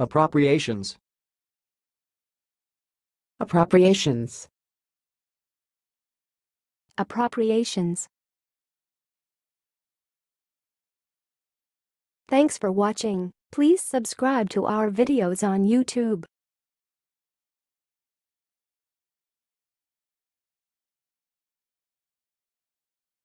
Appropriations. Appropriations. Appropriations. Thanks for watching. Please subscribe to our videos on YouTube.